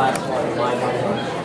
last one, line by line.